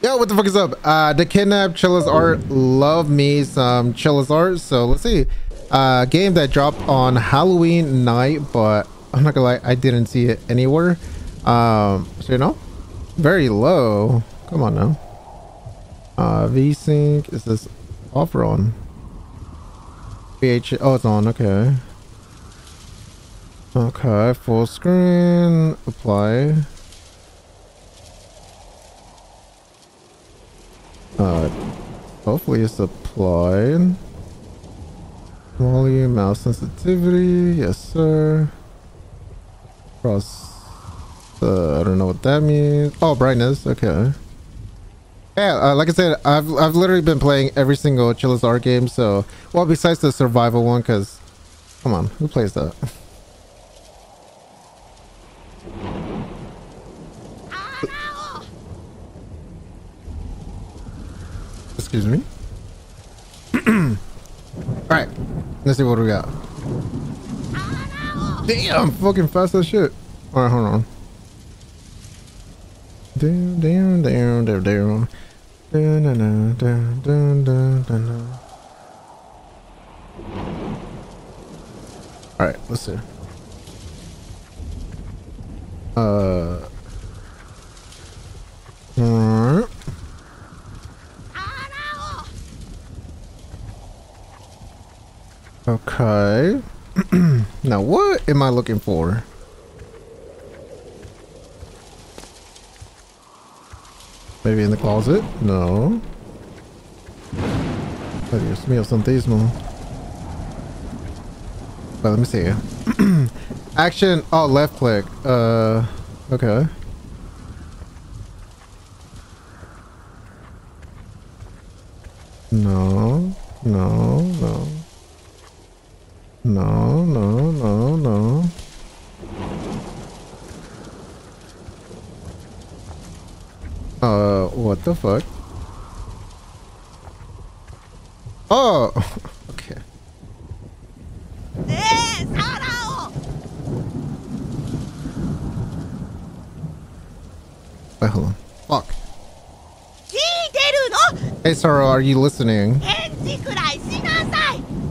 Yo, what the fuck is up? Uh, the kidnap Chilla's art. Love me some Chilla's art. So let's see. Uh, game that dropped on Halloween night, but I'm not gonna lie, I didn't see it anywhere. Um, so you know, very low. Come on now. Uh, VSync is this off or on? VH. Oh, it's on. Okay. Okay, full screen. Apply. Uh, hopefully it's applied. Volume, mouse sensitivity, yes sir. Cross, I don't know what that means. Oh, brightness, okay. Yeah, uh, like I said, I've I've literally been playing every single Chilla's art game. So, well, besides the survival one, because, come on, who plays that? Excuse me. Alright. Let's see what we got. Damn, fucking fast as shit. Alright, hold on. Down, down, down, down, down. Down, down, down, down, down, down, down. Alright, let's see. Uh. Alright. Okay. now what am I looking for? Maybe in the closet? No. Oh, mío, santísimo. But let me see. Action. Oh, left click. Uh, okay. No, no, no. No, no, no, no. Uh, what the fuck? Oh, okay. Wait, hold on. Fuck. Hey, Sarah, are you listening?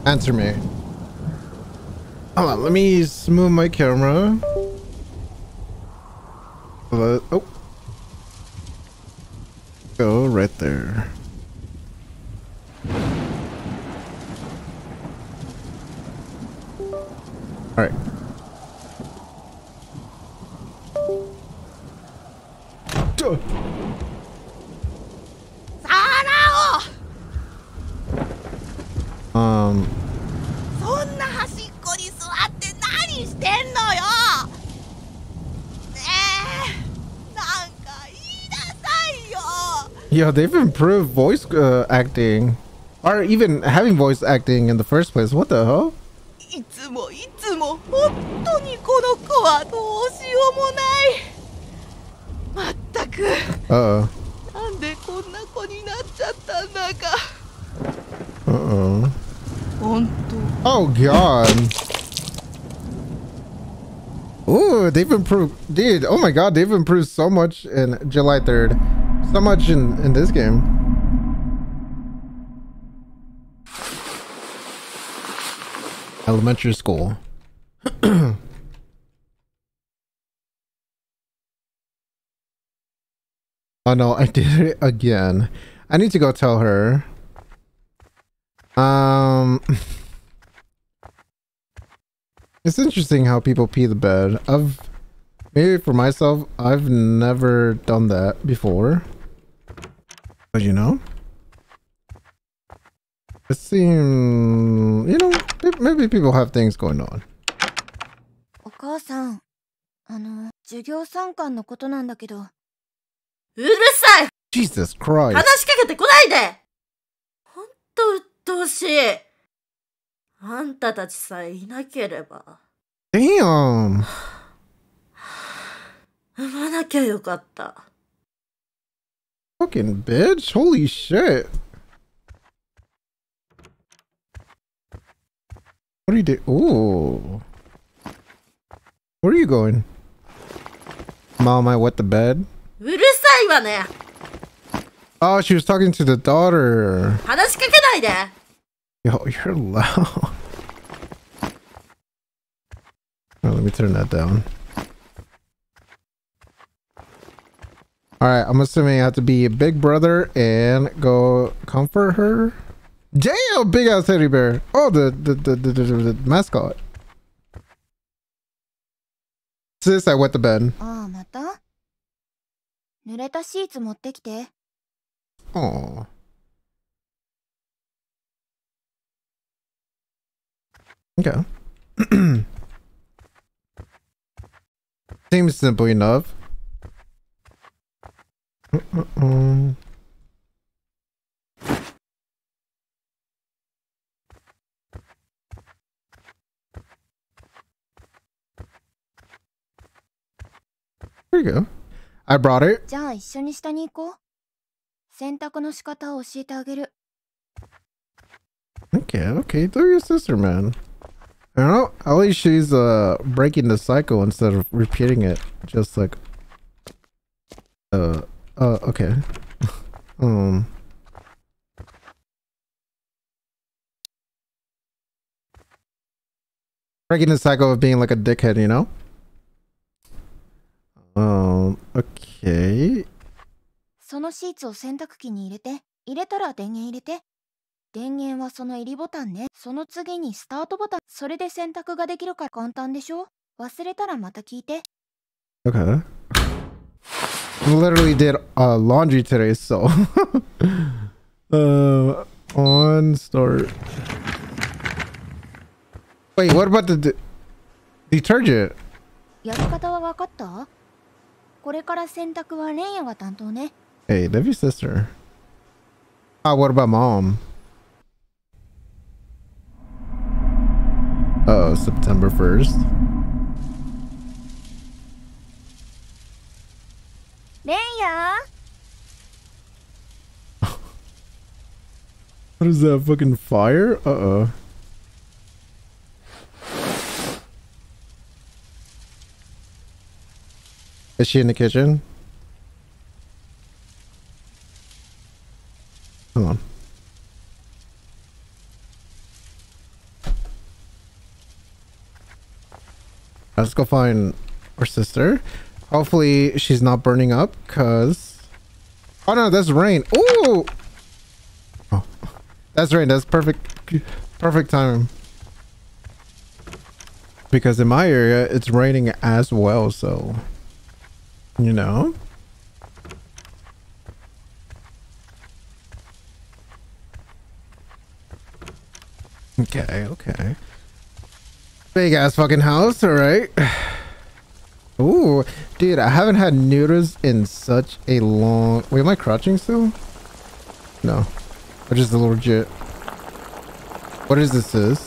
Answer me. Hold on, let me move my camera. Let- oh. Go right there. yeah, they've improved voice uh, acting. Or even having voice acting in the first place. What the hell? いつもいつも本当にこの子はどうしようもないまったく Uh-oh. なんでこんな子になっちゃったんだか Uh-oh. 本 Oh god. Ooh, they've improved. Dude, oh my god, they've improved so much in July 3rd. So much in, in this game. Elementary school. oh no, I did it again. I need to go tell her. Um... It's interesting how people pee the bed. I've maybe for myself, I've never done that before. But you know, it seems you know may- maybe people have things going on. お母さん、あの、授業参観のことなんだけど。うるさい Jesus Christ! 話しかけてこないでほんと鬱陶しいあんたたちさえいなければ Damn! 産まなきゃよかった。Fucking bitch. Holy shit. What are you doing? Ooh. Where are you going? Mom, I wet the bed. Oh, she was talking to the daughter. Yo, you're loud. Let me turn that down. Alright, I'm assuming I have to be a big brother and go comfort her. Damn, big ass teddy bear. Oh, the the the the, the, the mascot. Sis, I wet the bed. ああまた濡れたシーツ持ってきて Oh. Okay. Seems simple enough. Uh-uh. There you go. I brought it. じゃあ一緒に下に行こう洗濯の仕方を教えてあげる Okay, okay. Throw your sister, man. You know, at least she's uh breaking the cycle instead of repeating it. Just like uh uh okay. um breaking the cycle of being like a dickhead, you know? Um okay. そのシーツを洗濯機に入れて入れたら電源入れて電源はその入りボタンねその次にスタートボタンそれで洗濯ができるから簡単でしょ？忘れたらまた聞いて Okay. Literally did uh, laundry today, so. uh, on start. Wait, what about the de- detergent? やり方は分かったこれから洗濯はレンヤが担当ね Hey, love your sister. Ah, what about mom? Oh, September 1st. There What is that, fucking fire? Uh-oh. Is she in the kitchen? Come on. Let's go find our sister. Hopefully she's not burning up because... Oh no, that's rain. Ooh! Oh, that's rain. That's perfect. Perfect time. Because in my area, it's raining as well, so... You know? Okay, okay. Big ass fucking house, alright. Ooh, dude, I haven't had noodles in such a long... Wait, am I crouching still? No. I just a little legit. What is this is?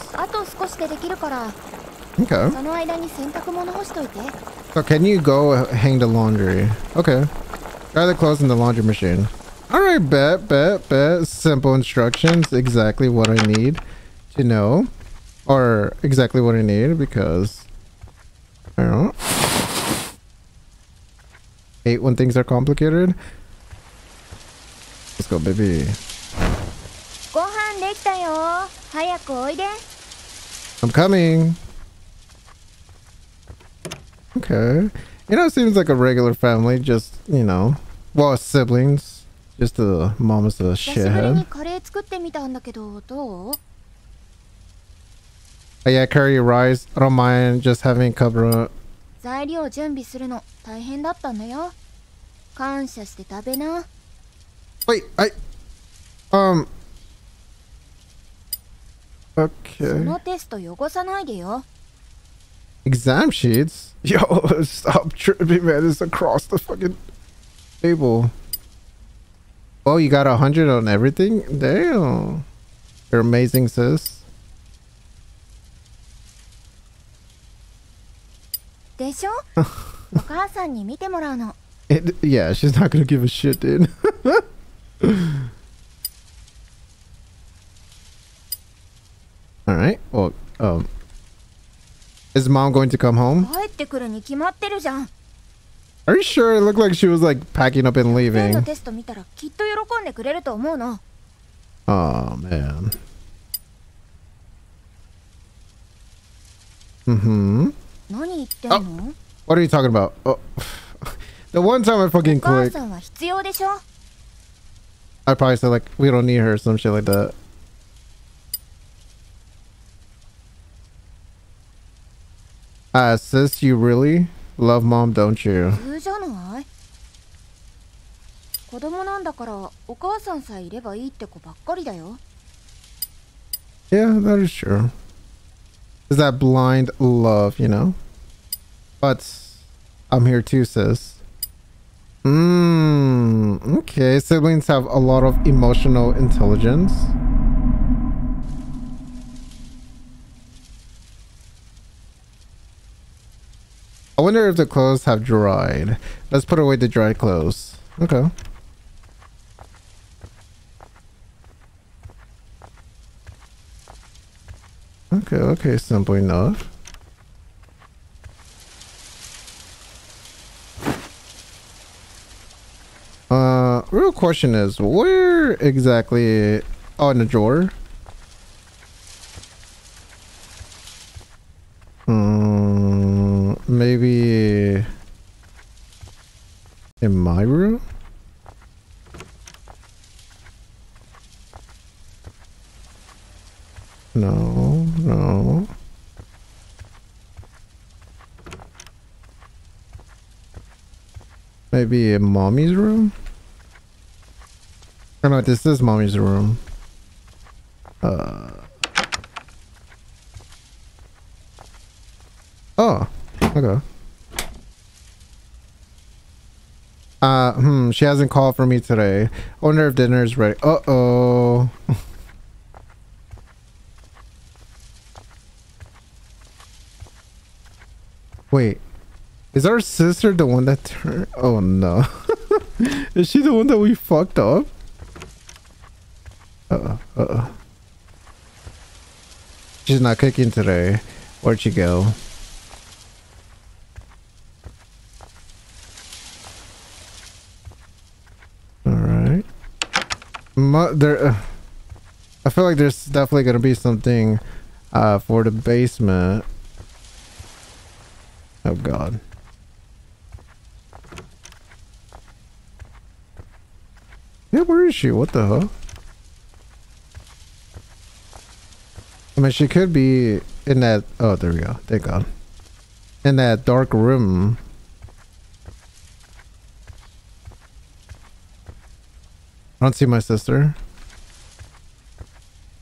Okay. So can you go hang the laundry? Okay. Gather the clothes in the laundry machine. Alright, bet, bet, bet. Simple instructions. Exactly what I need to know. Or exactly what I need because... I don't know hate when things are complicated. Let's go, baby. I'm coming. Okay. You know, it seems like a regular family, just, you know, well, siblings. Just the mom is a shithead. Oh, yeah, curry rice. I don't mind just having cabra 材料準備するの大変だったんだよ感謝して食べな Wait, I. Um. そ Okay. のテスト汚さないでよ Exam sheets? Yo, stop tripping, man. It's across the fucking table. Oh, you got a hundred on everything? Damn. You're amazing, sis. でしょお母さんに見てもらうの It, yeah, she's not gonna give a shit, dude. All right. Well, um, is mom going to come home? 帰ってくるに決まってるじゃん Are you sure? It looked like she was like packing up and 例の leaving. テスト見たらきっと喜んでくれると思うな Oh man. Mm-hmm. 何 言ってんの What are you talking about? Oh. the one time I fucking お母 clicked, さんは必要でしょ I probably said like we don't need her or some shit like that. Uh, sis, you really love mom, don't you? 普通じゃない子供なんだからお母さんさえいればいいって子ばっかりだよ Yeah, that is true. Is that blind love, you know? But I'm here too, sis. Mmm. Okay, siblings have a lot of emotional intelligence. I wonder if the clothes have dried. Let's put away the dry clothes. Okay. Okay, okay, simple enough. Uh, real question is, where exactly? Oh, in the drawer. Hmm, maybe in my room. No, no. Maybe in mommy's room? Oh no, this is mommy's room. Uh. Oh, okay. Uh, hmm, she hasn't called for me today. I wonder if dinner's ready. Uh-oh. Wait, is our sister the one that turned? Oh no, is she the one that we fucked up? Uh oh, uh oh. She's not cooking today. Where'd she go? All right. There. Uh, I feel like there's definitely gonna be something uh, for the basement. Oh god. Yeah, where is she? What the hell? I mean, she could be in that. Oh, there we go. Thank God. In that dark room. I don't see my sister.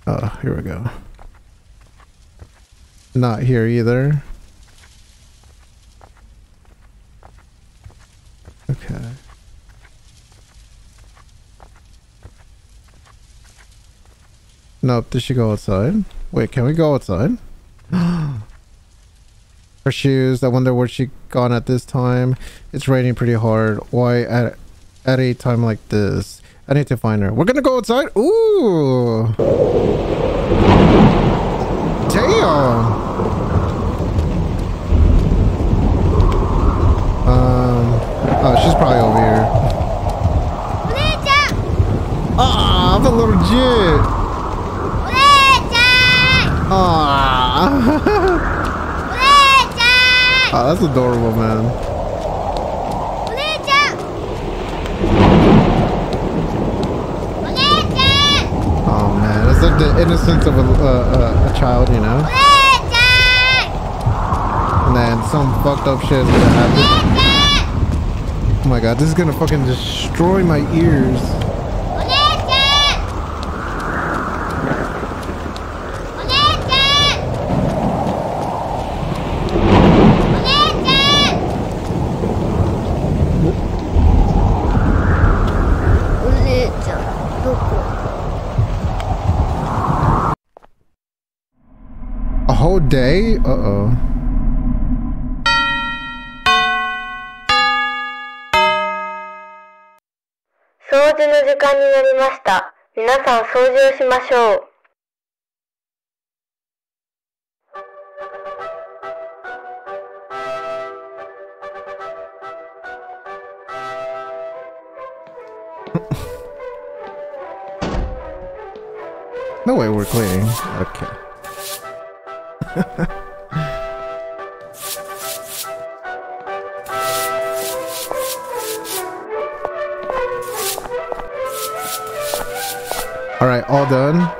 Oh, here we go. Not here either. Okay. Nope, did she go outside? Wait, can we go outside? Her shoes, I wonder where she gone at this time. It's raining pretty hard. Why at, at a time like this? I need to find her. We're gonna go outside? Ooh! Damn! Um, oh, she's probably over here. Ah, oh, the little jit! Aww. oh, that's adorable, man. Oh man, it's like the innocence of a, uh, a, child, you know? Man, some fucked up shit is gonna happen. Oh my god, this is gonna fucking destroy my ears. ょう。no way we're cleaning. Okay. All right, all done.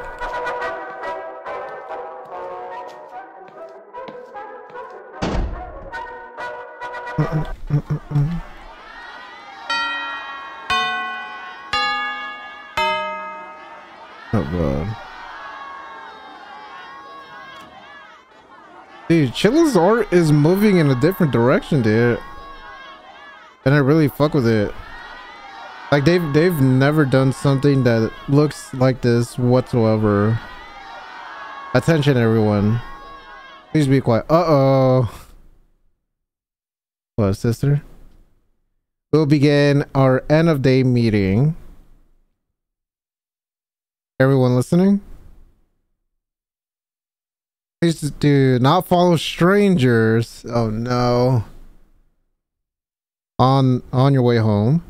Art is moving in a different direction, dude. And I really fuck with it. Like they've they've never done something that looks like this whatsoever. Attention everyone. Please be quiet. Uh-oh. What, sister? We'll begin our end of day meeting. Everyone listening? Please do not follow strangers. Oh no. On on your way home.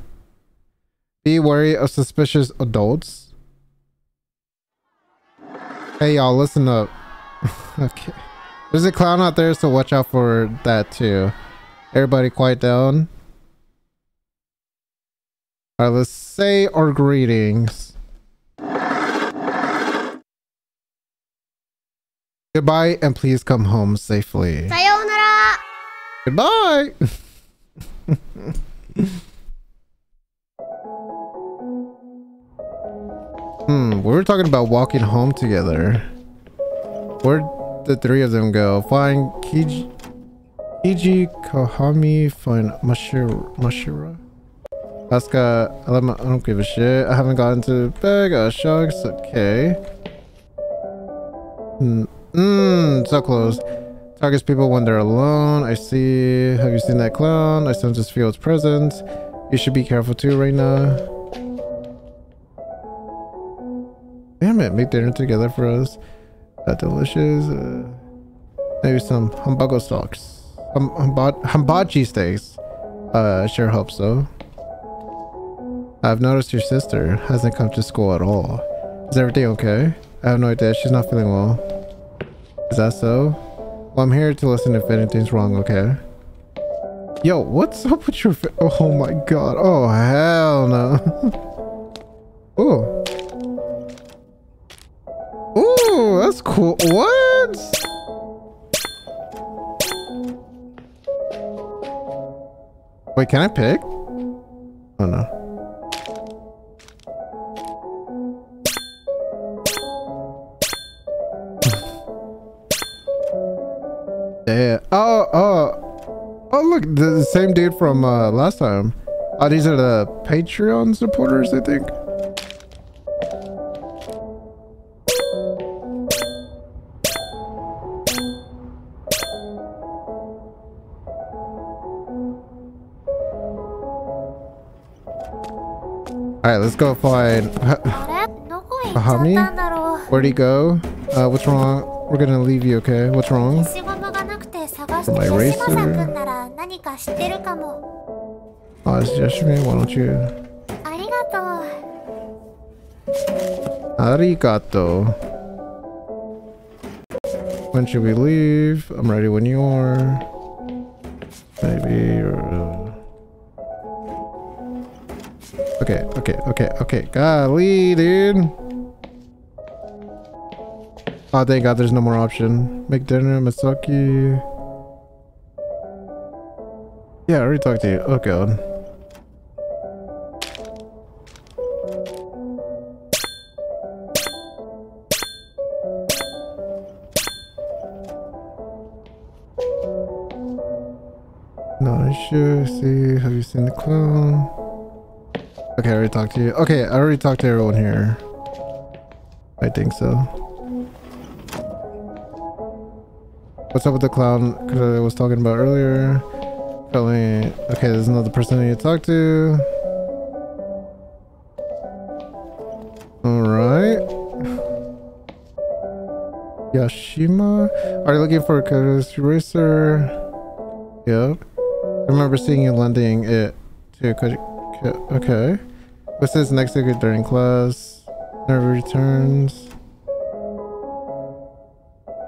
Be wary of suspicious adults. Hey y'all, listen up. okay. There's a clown out there, so watch out for that too. Everybody quiet down. Alright, let's say our greetings. Goodbye, and please come home safely. Sayonara! Goodbye! hmm, we were talking about walking home together. Where'd the three of them go? Find Kiji, Kiji Kohami, find Mashira. Mashira? Asuka, I, my, I don't give a shit. I haven't gotten to the bag. Okay. Hmm. Mmm, so close. Targets people when they're alone. I see. Have you seen that clown? I sense this feel its presence. You should be careful too right now. Damn it, make dinner together for us. That delicious. Uh, maybe some humbugo stalks. Um, humba humbachi steaks. Uh, sure hope so. I've noticed your sister hasn't come to school at all. Is everything okay? I have no idea. She's not feeling well. Is that so? Well, I'm here to listen if anything's wrong, okay? Yo, what's up with your Oh my god. Oh, hell no. Ooh. Ooh, that's cool. What? Wait, can I pick? Oh no. Yeah. Oh, oh. Oh, look, the same dude from uh, last time. Oh, these are the Patreon supporters, I think. Alright, let's go find... Bahami? Where'd he go? Uh, what's wrong? We're gonna leave you, okay? What's wrong? for my eraser. Oh, it's just me. Why don't you? Arigato. Arigato. When should we leave? I'm ready when you are. Maybe. Uh... Okay, okay, okay, okay. Golly, dude. Oh, thank God there's no more option. Make dinner, Masaki. Yeah, I already talked to you. Oh, God. Not sure. See, have you seen the clown? Okay, I already talked to you. Okay, I already talked to everyone here. I think so. What's up with the clown? Because I was talking about earlier. Probably. Okay, there's another person I need to talk to. Alright. Yashima? Are you looking for a Kurus Racer? Yep. I remember seeing you lending it to Koji- Ko- Okay. What's this next ticket during class? Never returns.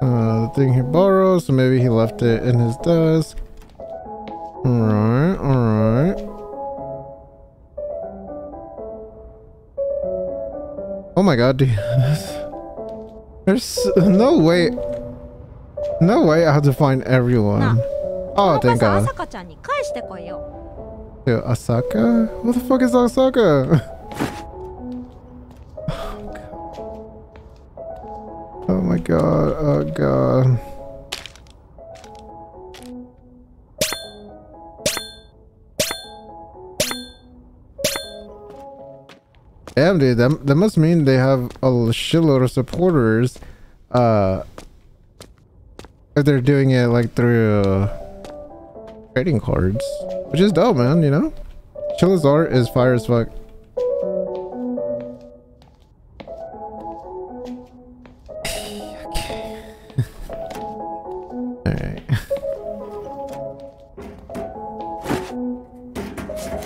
Uh, the thing he borrowed, so maybe he left it in his desk. Alright, alright. Oh my god, dude. There's no way... No way I have to find everyone. Oh, thank god. Yo, Asaka? What the fuck is Asaka? Oh, oh my god, oh god. Damn, dude, that, that must mean they have a shitload of supporters. Uh, if they're doing it like through uh, trading cards, which is dope, man. You know, Chilla's art is fire as fuck. Alright.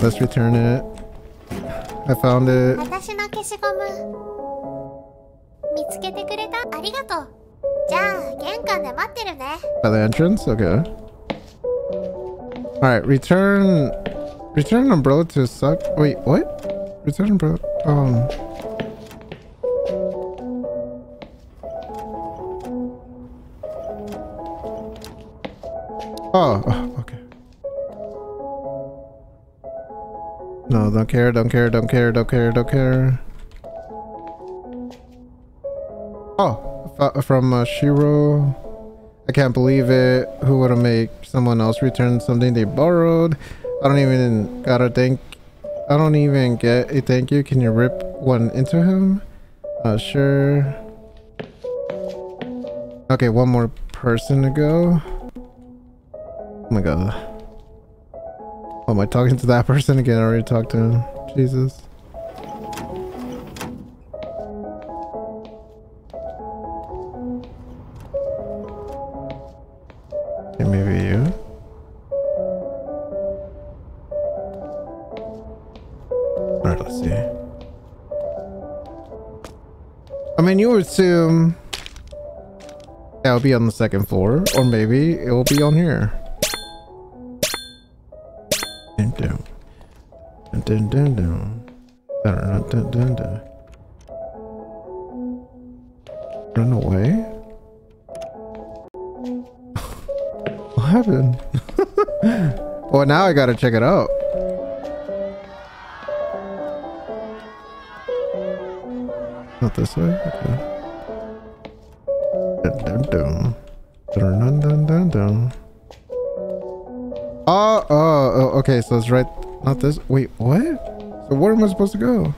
Let's return it. I found it. 私の消しゴム見つけてくれたありがとうじゃあ玄関で待ってるね By the entrance? Okay. Alright, return return umbrella to suck wait, what? Return umbrella um Oh, No, don't care, don't care, don't care, don't care, don't care. Oh, from uh, Shiro. I can't believe it. Who would have made someone else return something they borrowed? I don't even gotta thank. I don't even get a thank you. Can you rip one into him? Uh, sure. Okay, one more person to go. Oh my god. Am I talking to that person again? I already talked to him. Jesus. Maybe you. Alright, let's see. I mean, you would assume that'll be on the second floor, or maybe it will be on here. Dun dun. Dun dun dun dun. Dun dun dun dun. Run away? what happened? well, now I gotta check it out. Not this way? Okay. Dun dun dun. Dun dun dun dun dun. Oh, oh, oh, okay, so it's right. Not this. Wait, what? So where am I supposed to go?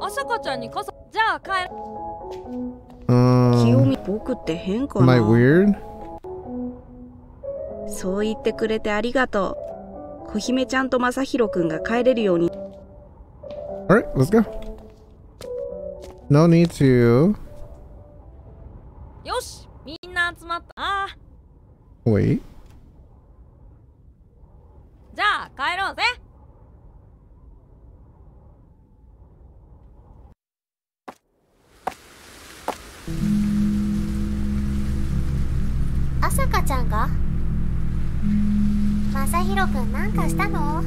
朝香ちゃんに傘じゃあ帰る清 Um, 美僕って変か am I な weird? そう言ってくれてありがとう小姫ちゃんと正宏くんが帰れるように All right, let's go. No need to よしみんな集まった あー wait. じゃあ帰ろうぜ。朝香ちゃんが？正宏くんなんかしたの？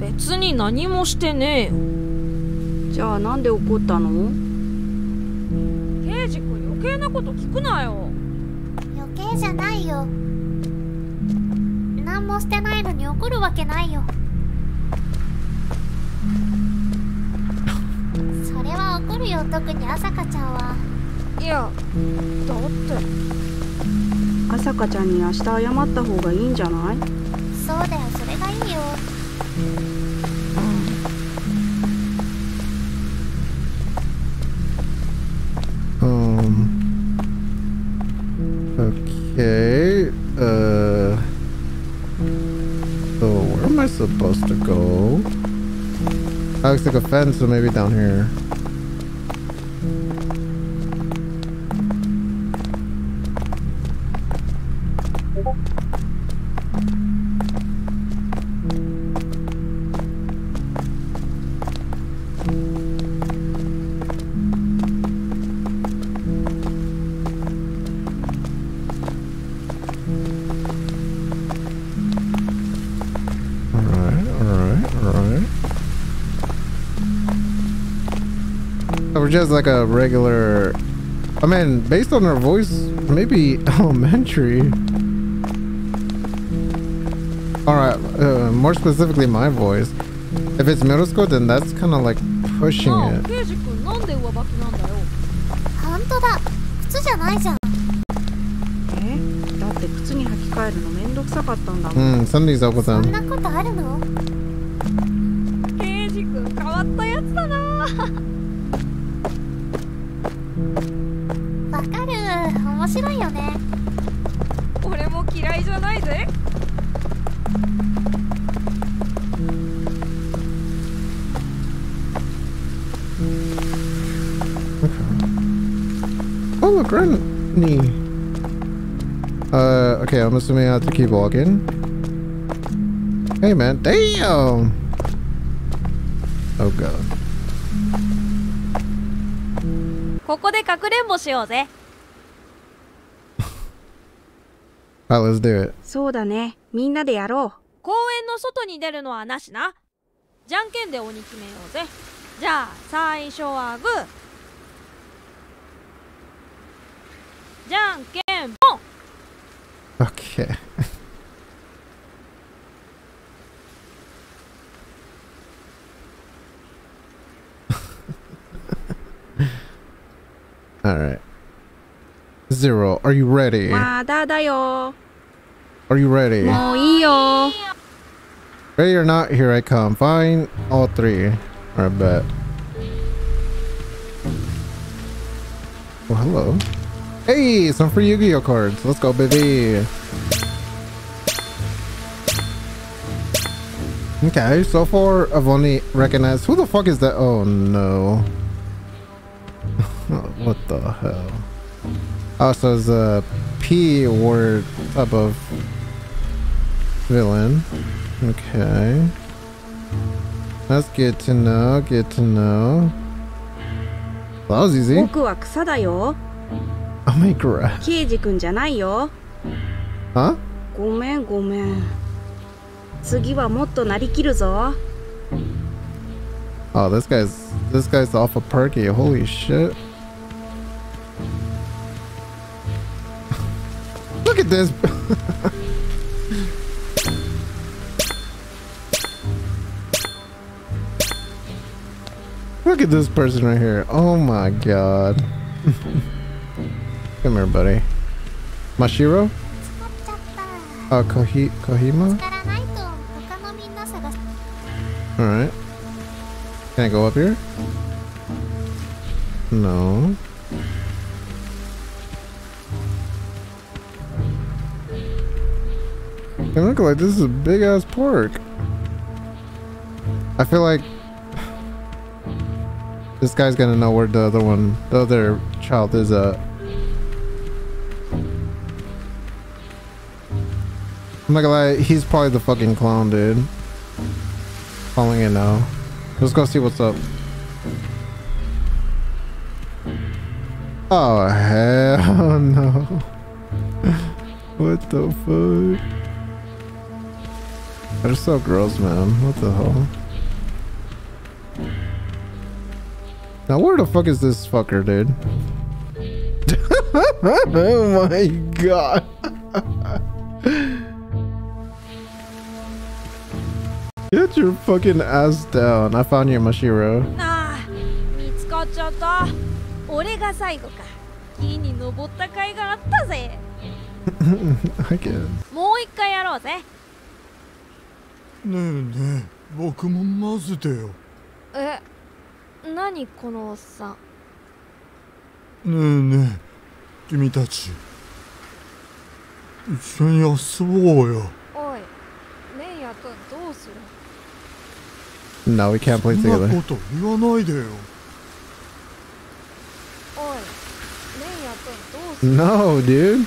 別に何もしてねえよ。じゃあなんで怒ったの？刑事君余計なこと聞くなよじゃないよ。何もしてないのに怒るわけないよ。それは怒るよ。特に朝香ちゃんは。いやだって。朝香ちゃんに明日謝った方がいいんじゃない？そうだよ。それがいいよ looks like a fence, so maybe down here. or just like a regular. I mean, based on her voice, maybe elementary. All right, uh, more specifically, my voice. If it's middle school, then that's kind of like pushing なあ it. ケイジ君なんで上履きなんだよほんとだ靴じゃないじゃんえだって靴に履き替えるのめんどくさかったんだもん Hmm, something's up with そん them. なことあるの Uh, okay, I'm ここで隠れんぼしようぜ。そうだね。みんなでやろう。公園の外に出るのはなしな。じゃんけんで鬼決めようぜ。じゃあ、最初はグー。じゃんけんぽ。Okay. Alright. Zero, are you ready? Are you ready? Ready or not, here I come. Fine, all three. I bet. Oh hello. Hey, some free Yu-Gi-Oh cards. Let's go, baby. Okay, so far I've only recognized. Who the fuck is that? Oh no. what the hell? Oh, so it's a P word type of villain. Okay. That's good to know. Good to know. That was easy. 僕は草だよ Oh my god. ケイジ君じゃないよ Huh? ごめんごめん次はもっとなりきるぞ Oh, this guy's this guy's off of perky. Holy shit. Look at this. Look at this person right here. Oh my god. Come here, buddy. Mashiro? Uh, Kohi Kohima? Alright. Can I go up here? No. It look like this is a big ass pork. I feel like this guy's gonna know where the other one, the other child is at. I'm not gonna lie, he's probably the fucking clown, dude. Calling it now. Let's go see what's up. Oh hell no! what the fuck? They're so gross, man. What the hell? Now where the fuck is this fucker, dude? oh my god! Get your fucking ass down. I found you, Mashiro. ああ見つかっちゃった。俺が最後か。木に登った甲斐があったぜ。I guess. もう一回やろうぜ。ねえねえ僕も混ぜてよ。え何このおっさん？ねえねえ君たち。一緒に遊ぼうよ。おいレイヤ君。どうする No, we can't play そんな together. こと言わないでよ。おいレイヤ君どうする？No, dude.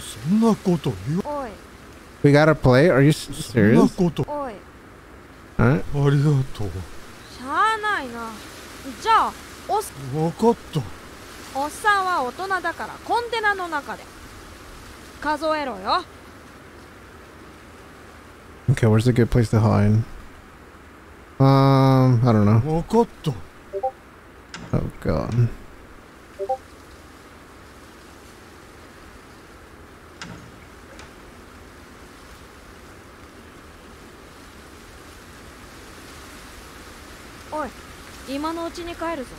そんなこと言わおい。We gotta play? Are you s- そんな serious? こと。おい。Alright. ありがとう。しゃあないな。じゃあおっ分かった。おっさんは大人だからコンテナの中で。数えろよ Okay, where's a good place to hide? Um, I don't know. 分かった Oh god. おい今のうちに帰るぞ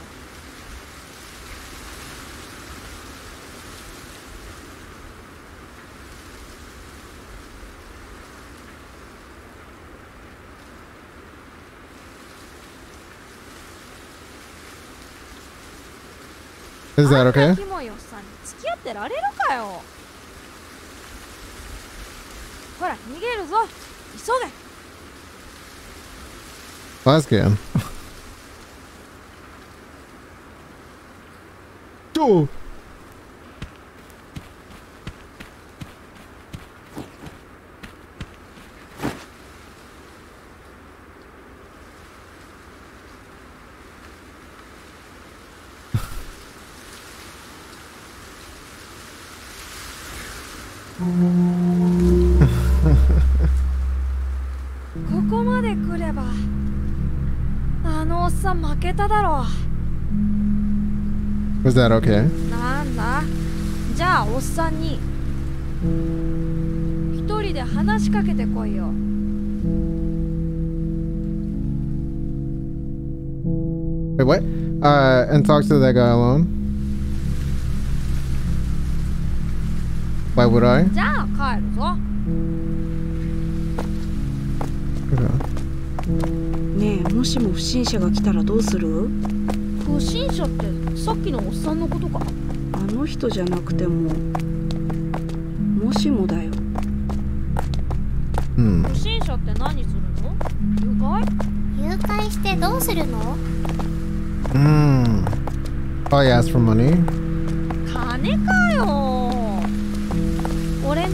Is that あん okay? なキモいおっさんに付き合ってられるかよほら逃げるぞ急げ That's good. Oh.「 ここまで来ればあのおっさん負けただろ Was that okay? なんだじゃあおっさんに一人で話しかけてこいよ Wait, what? Uh, and talk to that guy alone? Why would I? じゃあ帰るぞ.ねえもしも不審者が来たらどうする？不審者ってさっきのおっさんのことか？あの人じゃなくてももしもだよ Hmm. 不審者って何するの？誘拐？誘拐してどうするの？Hmm. Probably ask for money. 金か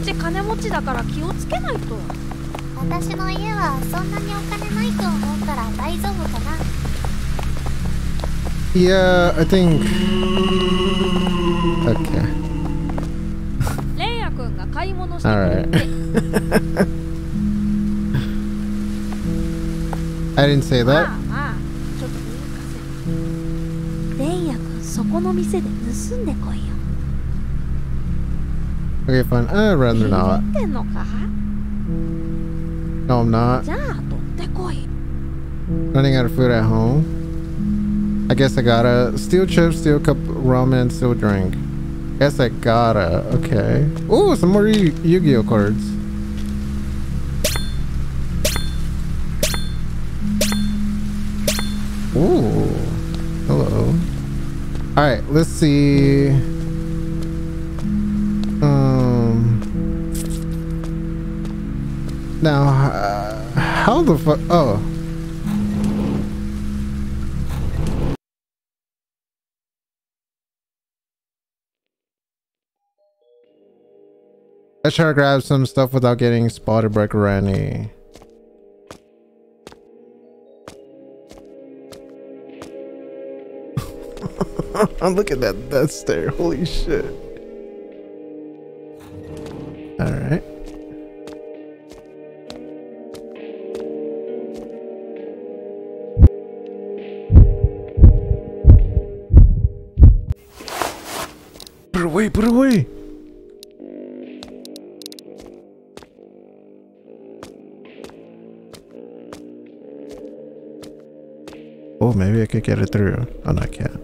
ち金持ちだから気をつけないと私の家はそんなにお金ないと思うから大丈夫かな Yeah, I think. Okay. レイヤくんが買い物してくれるって I didn't say まあ that. そこの店で盗んでこいよ Okay, fine. I'd rather not. No, I'm not. Running out of food at home. I guess I gotta. Steal chips, steal cup, ramen, steal drink. Guess I gotta. Okay. Ooh, some more Yu-Gi-Oh cards. Ooh. Hello. Alright, let's see. The fuck? Oh. Let's try to grab some stuff without getting spotted by Granny. Look at that death stare. Holy shit. Alright. Away, put it away. Oh, maybe I could get it through. Oh, no, I can't.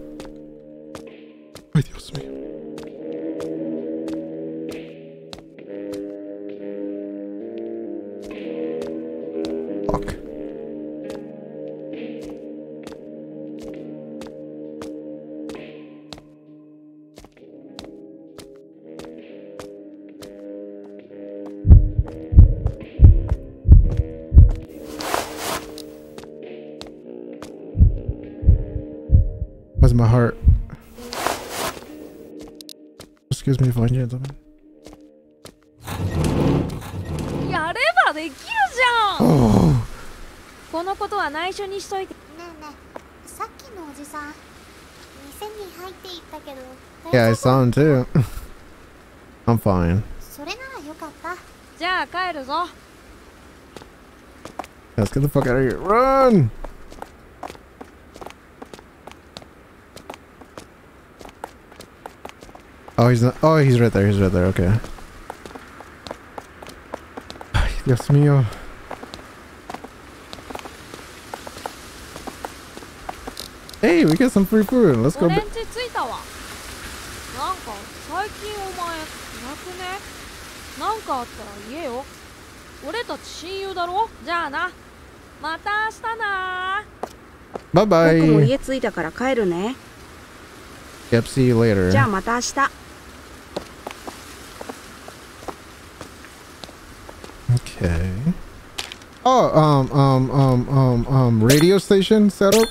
too. I'm fine. Let's get the fuck out of here. Run! Oh, he's not. Oh, he's right there. He's right there. Okay. Dios mío. Hey, we got some free food. Let's go. なんか最近お前暗くね？なんかあったら言えよ俺たち親友だろ？じゃあなまた明日な Bye 僕も.家着いたから帰るね Yep. See you later. じゃあまた明日 Okay. Oh, um, um, um, um, um, radio station setup.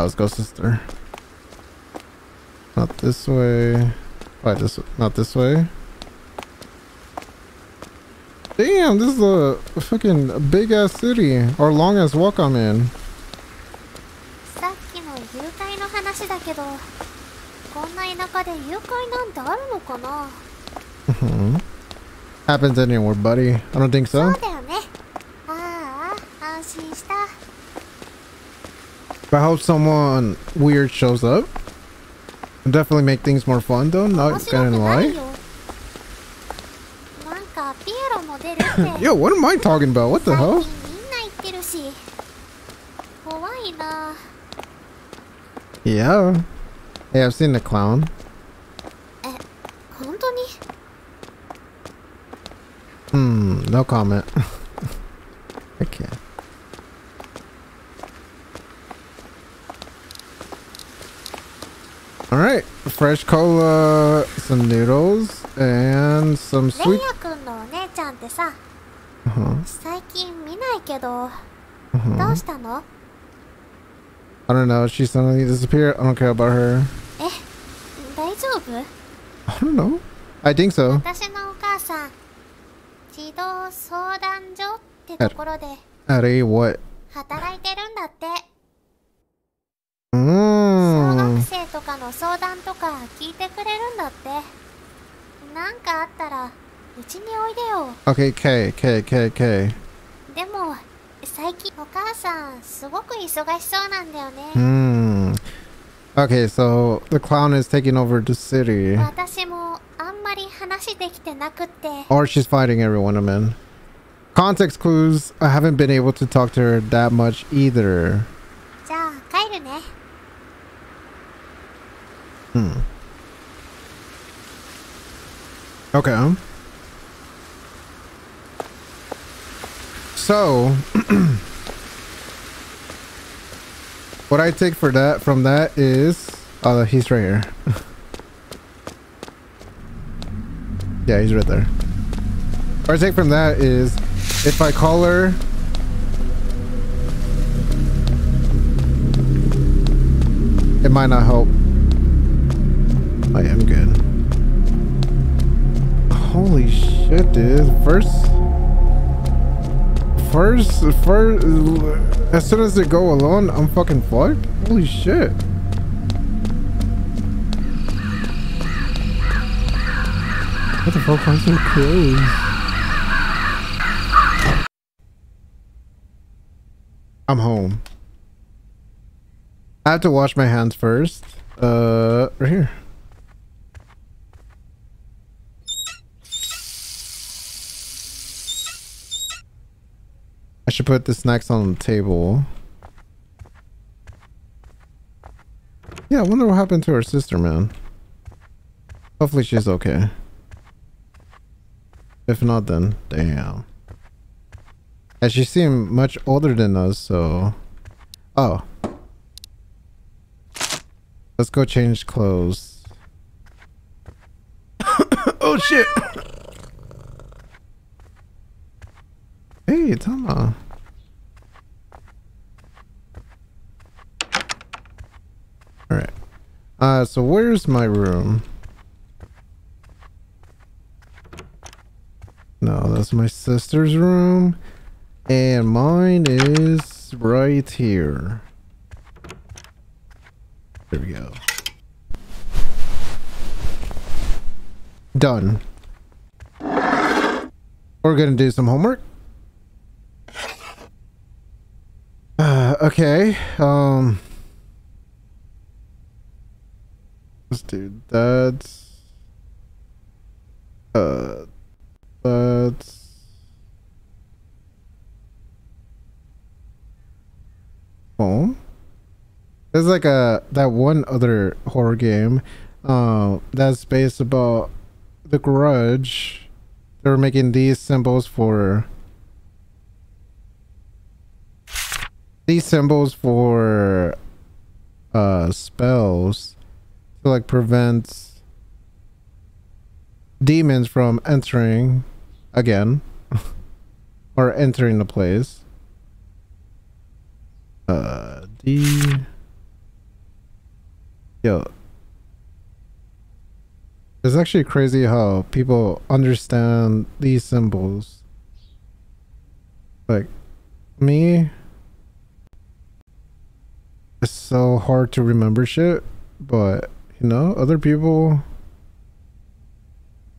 Alright, let's go, sister. Not this way. Why this? Not this way. Damn, this is a fucking big ass city or long ass walk I'm in. さっきの誘拐の話だけどこんな田舎で誘拐なんてあるのかな Hmm. Happens anywhere, buddy. I don't think そ so. うだよねああ安心した If I hope someone weird shows up. It'll definitely make things more fun though, not gonna lie. Yo, what am I talking about? What the hell? Yeah. Hey, I've seen the clown. Hmm, no comment. Fresh cola, some noodles, and some レイ sweet. ヤくんのお姉ちゃんってさ Uh-huh. 最近見ないけど Uh-huh. どうしたの I don't know. She suddenly disappeared. I don't care about her. 大丈夫 I don't know. I think so. 私のお母さん児童相談所ってところで At a what? 働いてるんだって とかの相談とか聞いてくれるんだってなんかあったらうちにおいでよ Okay, K, K, K, K. でも最近お母さんすごく忙しそうなんだよね Hmm. Okay, so the clown is taking over the city. 私もあんまり話できてなくって Or she's fighting everyone I'm in. Context clues. I haven't been able to talk to her that much either. Hmm. Okay. So, what I take for that from that is, oh, he's right here. yeah, he's right there. What I take from that is, if I call her, it might not help. I am good. Holy shit, dude. First. First, first, as soon as they go alone, I'm fucking fucked. Holy shit. What the fuck? I'm so close. I'm home. I have to wash my hands first. Uh, right here. I should put the snacks on the table. Yeah, I wonder what happened to her sister, man. Hopefully she's okay. If not, then damn. And she seemed much older than us, so... Oh. Let's go change clothes. oh shit! Hey, Tama. Alright. Uh, so where's my room? No, that's my sister's room. And mine is right here. There we go. Done. We're gonna do some homework. Uh, okay. Um. Let's do that. Uh, that's oh. There's like a that one other horror game, uh, that's based about the Grudge. They were making these symbols for these symbols for uh spells to like prevent demons from entering again or entering the place. Uh, D. Yo. It's actually crazy how people understand these symbols. Like, me, it's so hard to remember shit, but, you know, other people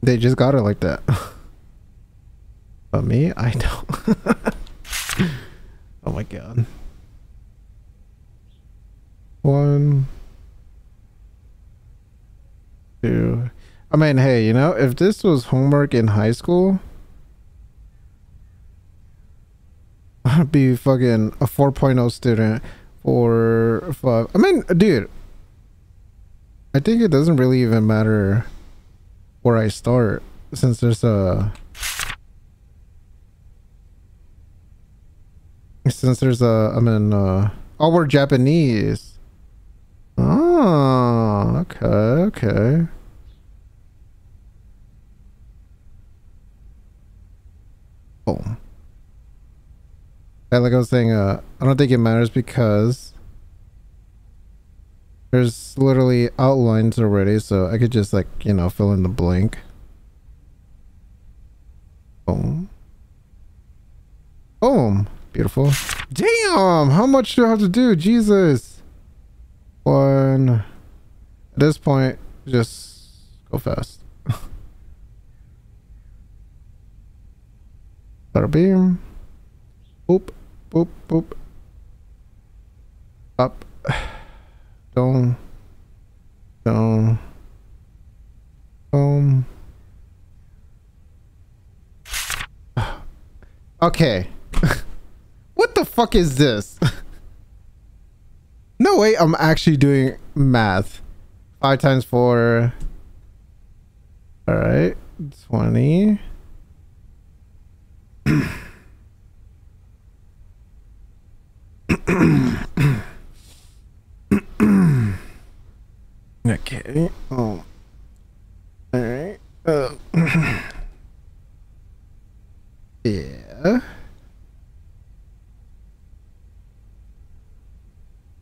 they just got it like that. but me, I don't. oh my god. One, two. I mean, hey, you know, if this was homework in high school, I'd be fucking a 4.0 student or five. I mean, dude, I think it doesn't really even matter where I start since there's a since there's a I mean uh oh we're Japanese. Oh okay okay. Oh yeah, like I was saying uh I don't think it matters because there's literally outlines already, so I could just like, you know, fill in the blank. Boom. Boom. Beautiful. Damn! How much do I have to do? Jesus. One. At this point, just go fast. Bada beam. Boop. Boop. Boop. Up. Down. Down. Um. Okay. what the fuck is this? no way I'm actually doing math. Five times four. Alright. 20. okay. Oh. All right. Uh, yeah.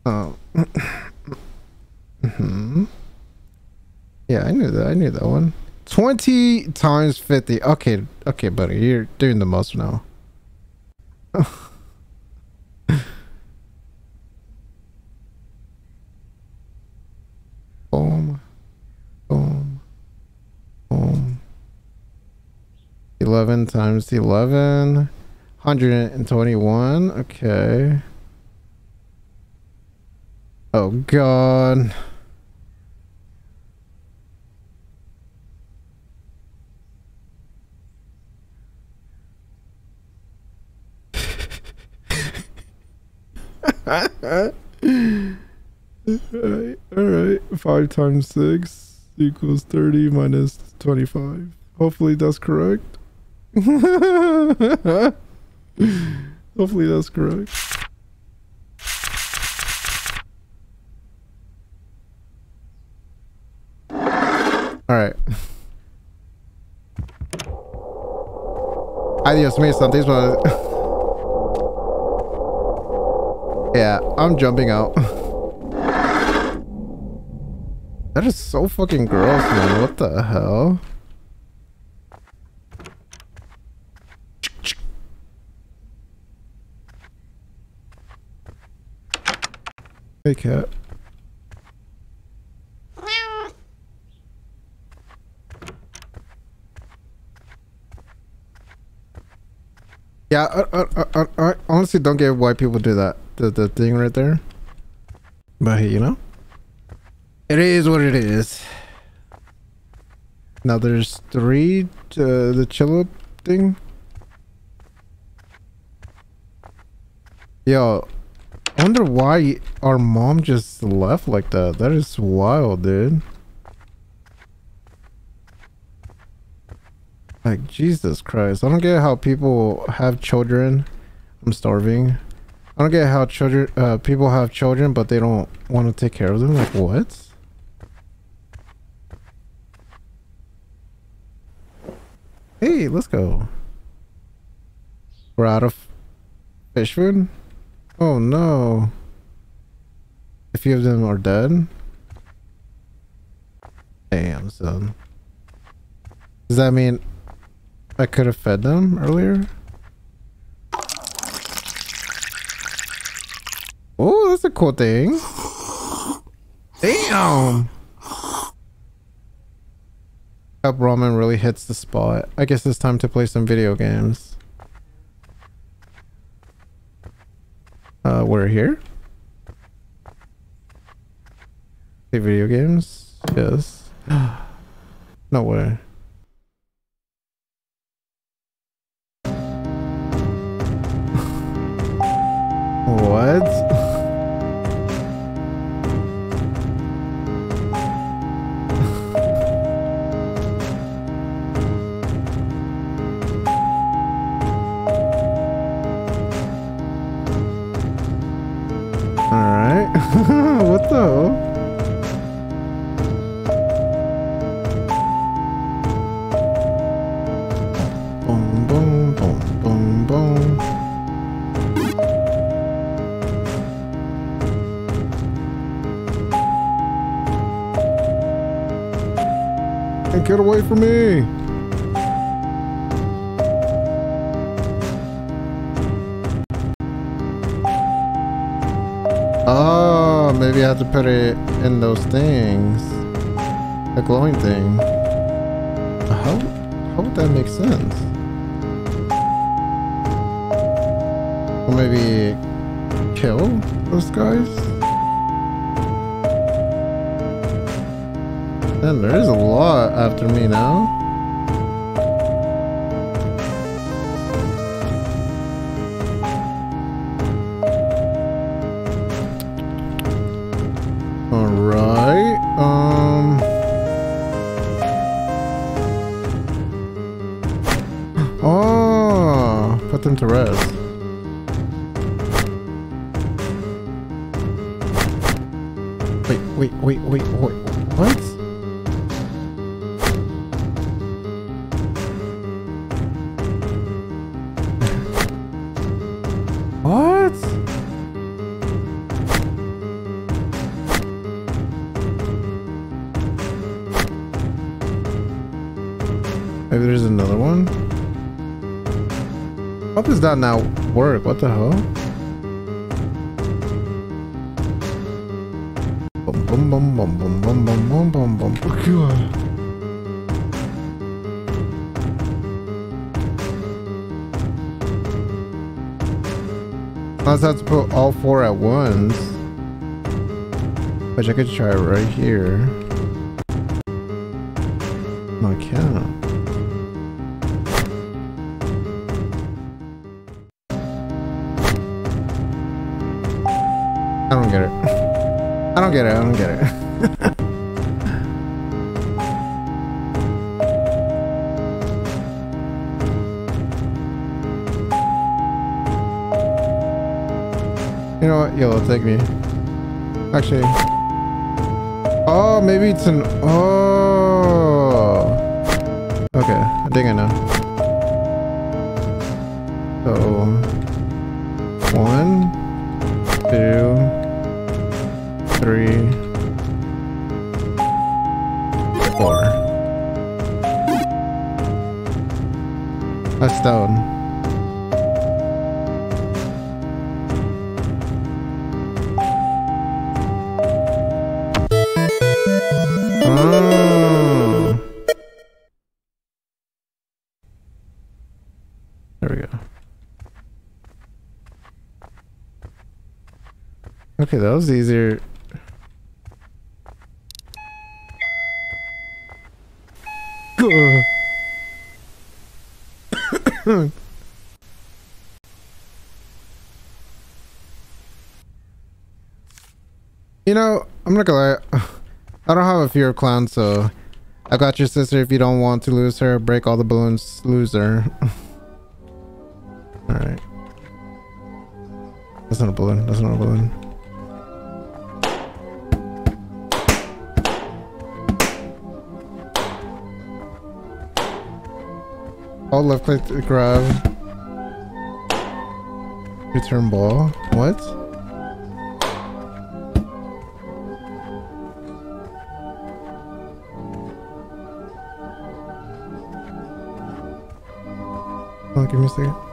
Oh. hmm. Yeah, I knew that. I knew that one. 20 times 50. Okay. Okay, buddy. You're doing the most now. Boom. Boom. Boom. 11 times 11. 121. Okay. Oh, God. Alright, alright. 5 times 6 equals 30 minus 25. Hopefully that's correct. Hopefully that's correct. Alright. Adios, me something's Yeah, I'm jumping out. That is so fucking gross, man. What the hell? Hey, cat. Yeah, I, honestly don't get why people do that. The, the thing right there. But hey, you know? It is what it is. Now there's three to the chill thing. Yo, I wonder why our mom just left like that. That is wild, dude. Like, Jesus Christ. I don't get how people have children. I'm starving. I don't get how children, uh, people have children, but they don't want to take care of them. Like, what? Hey, let's go. We're out of fish food? Oh no. A few of them are dead? Damn, son. Does that mean I could have fed them earlier? Oh, that's a cool thing. Damn. Cup ramen really hits the spot. I guess it's time to play some video games. Uh, we're here. Play video games? Yes. no way. what? what the hell? Get away from me! Have to put it in those things. The glowing thing. How, how would that make sense? Or maybe kill those guys? Man, there is a lot after me now. That now work? What the hell? Bum bum bum bum bum bum bum bum bum bum. I just have to put all four at once. Which I could try right here. No, I can't. Don't get it. I don't get it. you know what? Yo, take me. Actually. Oh, maybe it's an. Oh. Okay, I think I know. So. One, two, three, four. That's down. Oh. There we go. Okay, that was easier. you know, I'm not gonna lie. I don't have a fear of clowns, so I got your sister if you don't want to lose her. Break all the balloons, lose her. Alright. That's not a balloon. That's not a balloon. Hold left click to grab. Return ball. What? Oh, give me a second.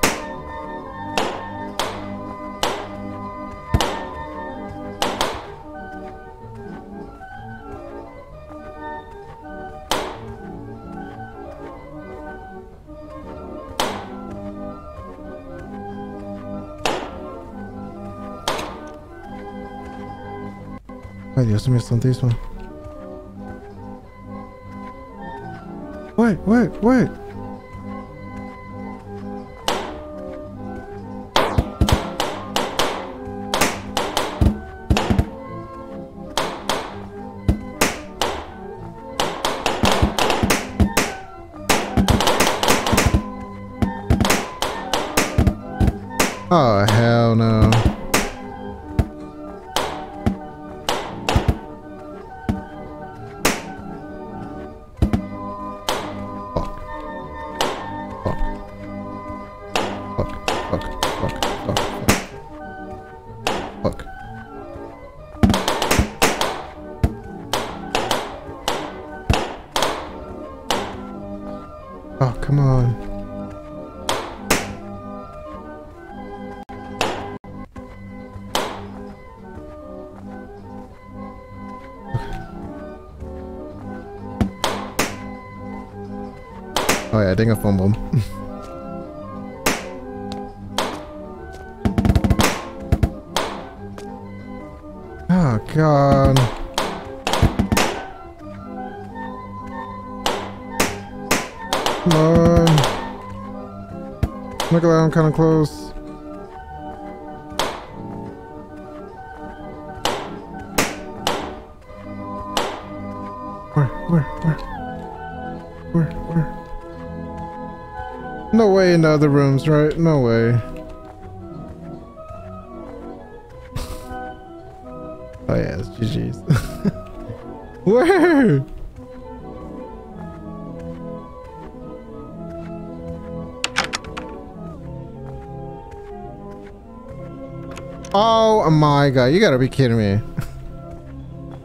jestem, jestem, tu jestem. Wait, wait, wait! Ja, Dinger fumble. oh god. Come on. Look at that, I'm kind of close. No way in other rooms, right? No way. oh yeah, it's GG's. Where? Oh my god, you gotta be kidding me.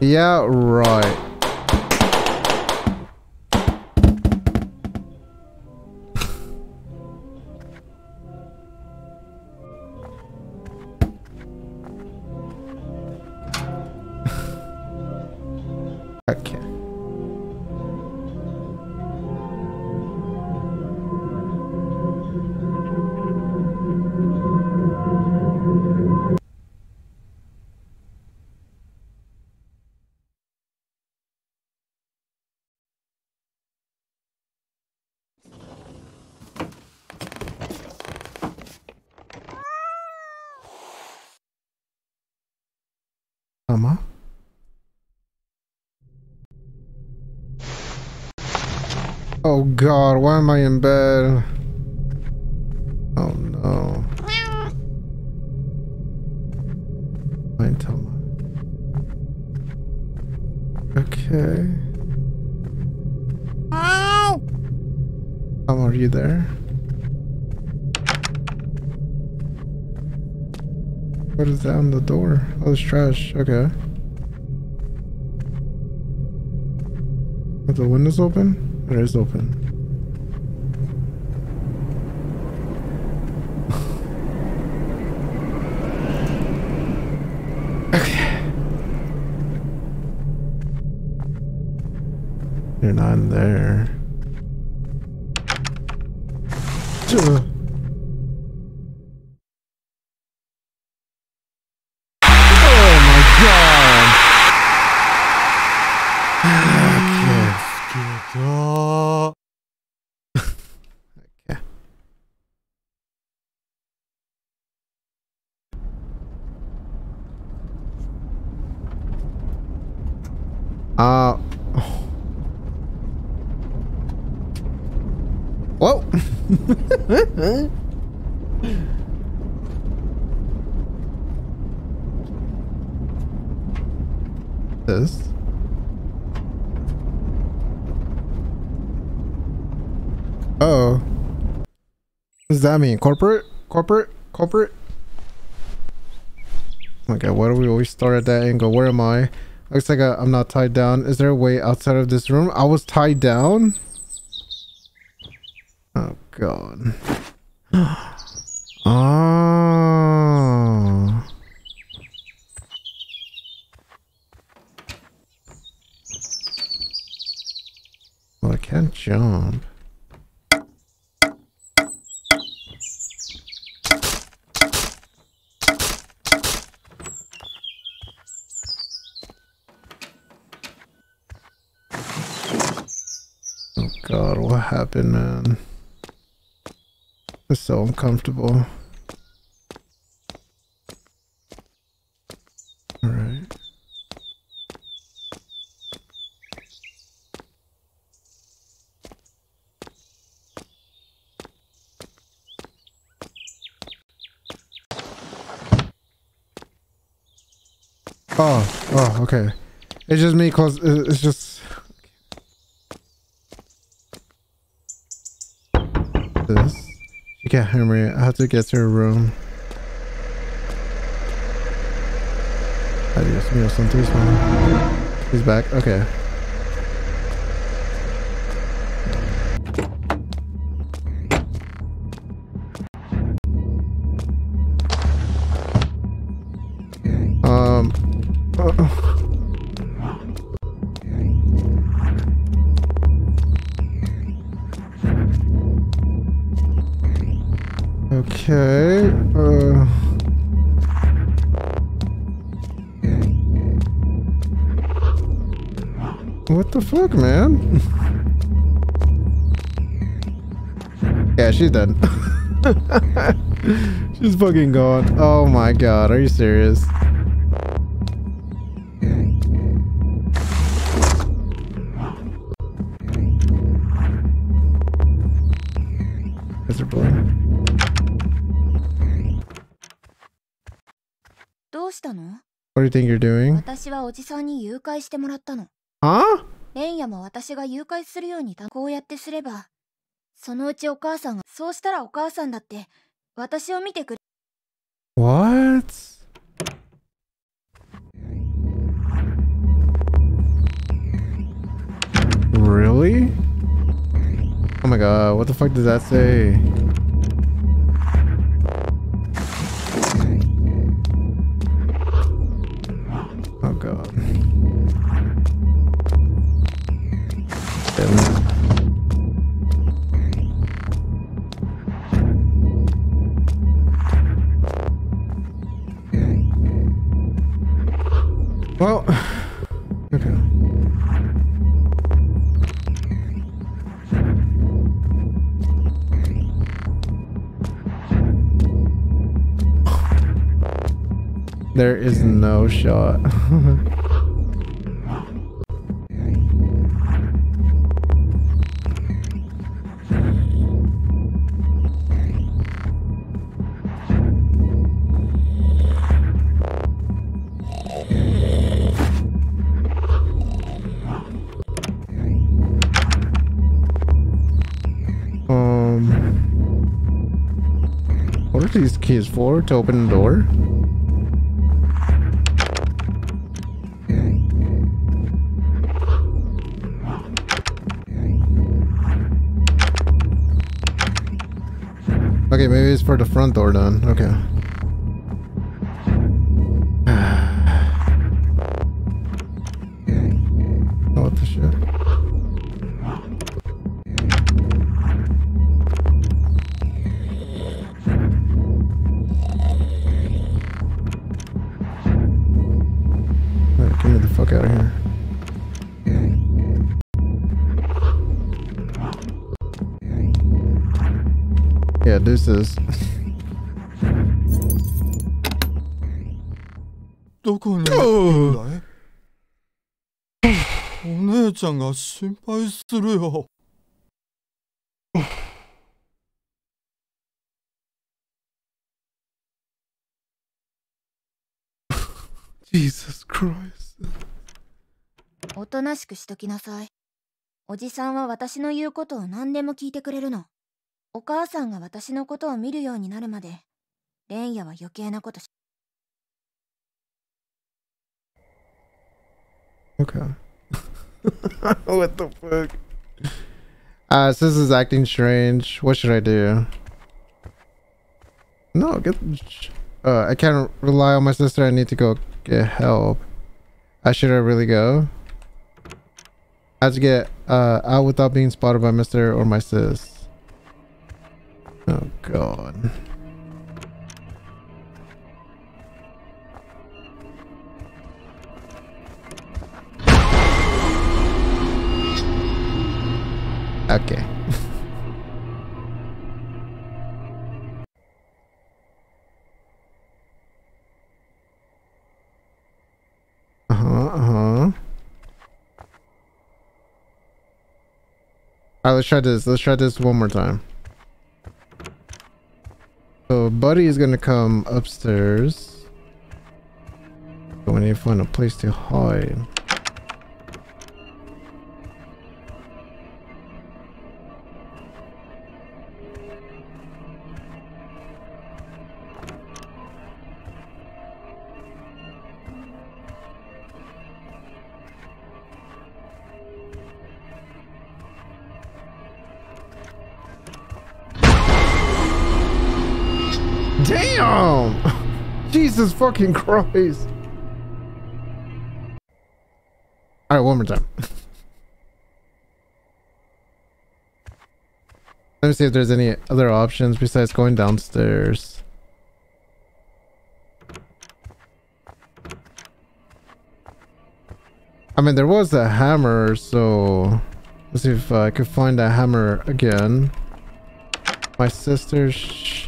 yeah, right. Why am I in bed? Oh no. Fine, Toma. Okay. Tom, are you there? What is that on the door? Oh, it's trash. Okay. Are the windows open? It is open. okay. You're not in there. That mean? Corporate? Corporate? Corporate? Oh okay, why do we always start at that angle? Where am I? Looks like I, I'm not tied down. Is there a way outside of this room? I was tied down? Oh, God. Ah. Well, I can't jump. Oh god, what happened, man? It's so uncomfortable. Alright. Oh, oh, okay. It's just me close. It's just. This. Can't hear. I have to get to her room. Adios, mío, something's wrong. He's back. Okay. Um. uh, she's done. she's fucking gone. Oh my god, are you serious? Mr. Blood. どうしたの What do you think you're doing? 私はおじさんに誘拐してもらったの。 Huh? レンヤも私が誘拐するようにたこうやってすれば、 そのうちお母さんが、そうしたらお母さんだって、私を見てくれ。What? Really? Oh my god, what the fuck does that say? Oh god. Damn Well, okay. There is no shot. for? To open the door? Okay, maybe it's for the front door then. Okay. Deuces. どこに？行くんだい？ちゃんが心配するよ Jesus Christ. おとなしくしときなさい。おじさんは私の言うことを何でも聞いてくれるの。お母さんが私のことを見るようになるまで、レンヤは余計なことし。Okay. what the fuck? Uh, Sis is acting strange. What should I do? No, get. Uh, I can't rely on my sister. I need to go get help. I should I really go? I have to get uh out without being spotted by Mr. or my sis. Oh God. Okay. uh-huh, uh-huh. Alright, let's try this. Let's try this one more time. So Buddy is gonna come upstairs. So we need to find a place to hide. Jesus fucking Christ. Alright, one more time. Let me see if there's any other options besides going downstairs. I mean, there was a hammer, so let's see if I could find a hammer again. My sister's.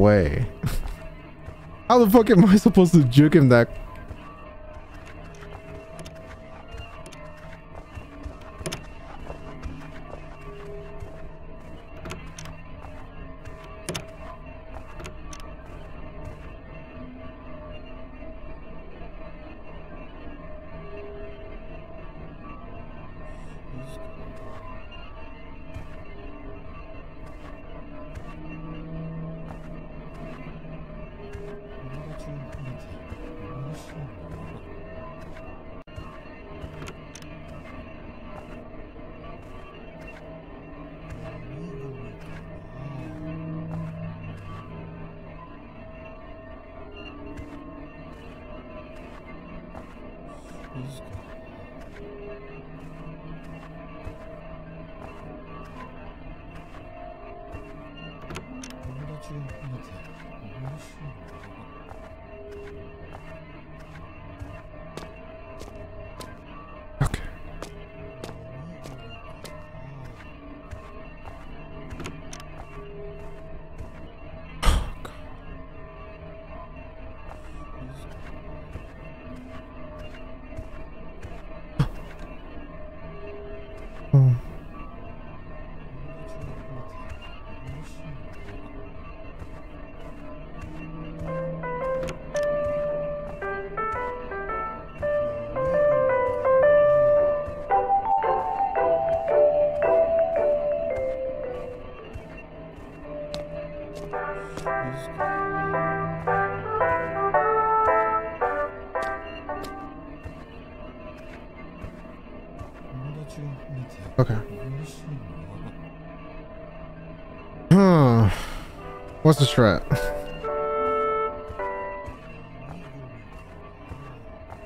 Way. How the fuck am I supposed to juke him that?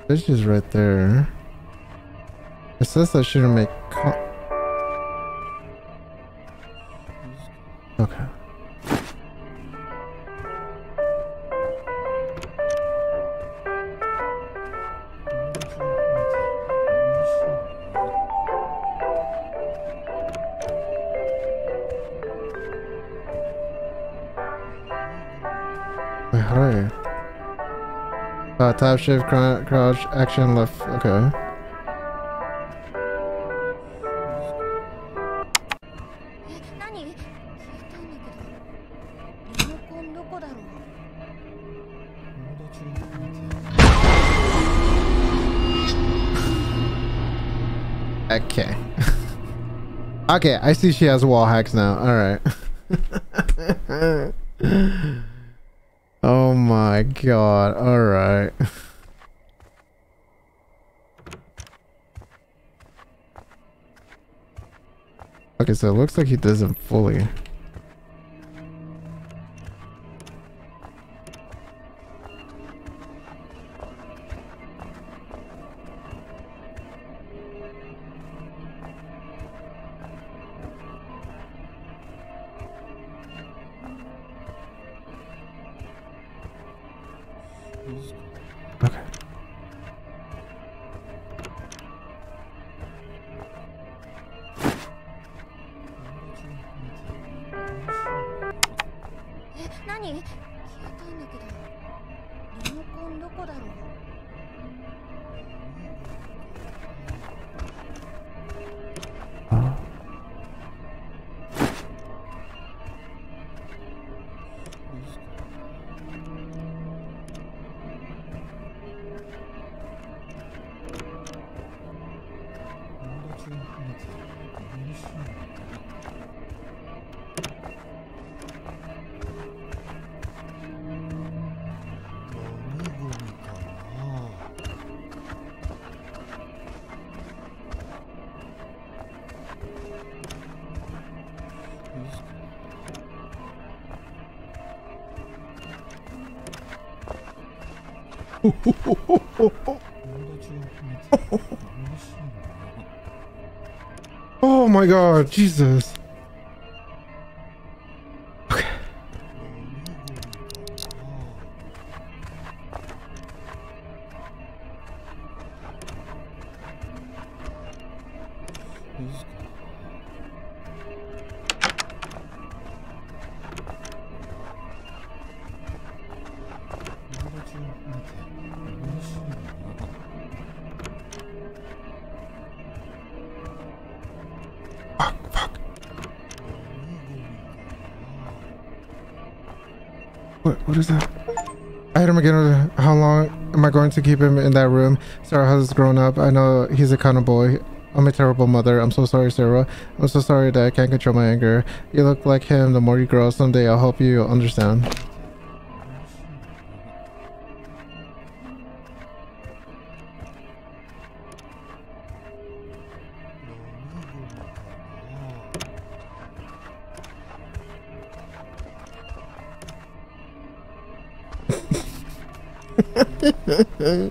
This is right there. It says I shouldn't make Grab shift, crouch, action, left. Okay. Okay. okay, I see she has wall hacks now. Alright. oh my god. Alright. So it looks like he doesn't fully. My god, Jesus. What, is that? I hit him again. How long am I going to keep him in that room? Sarah has grown up. I know he's a kind of boy. I'm a terrible mother. I'm so sorry, Sarah. I'm so sorry that I can't control my anger. You look like him. The more you grow, someday I'll help you understand. There's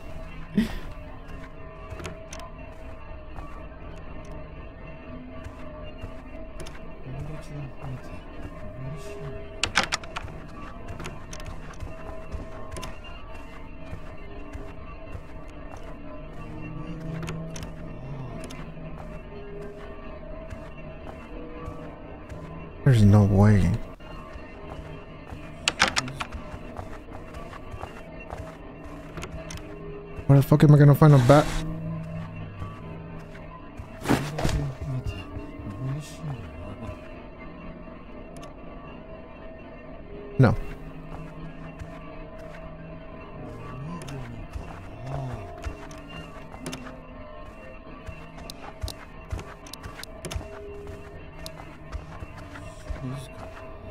am I gonna find a bat? No.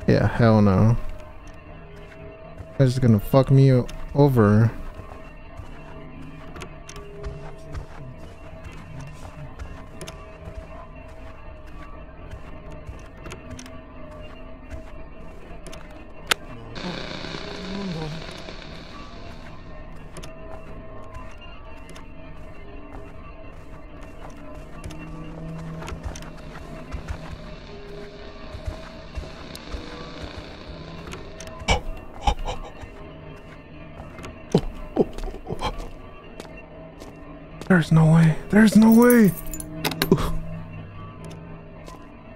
Yeah, hell no. That's gonna fuck me over. There's no way. There's no way.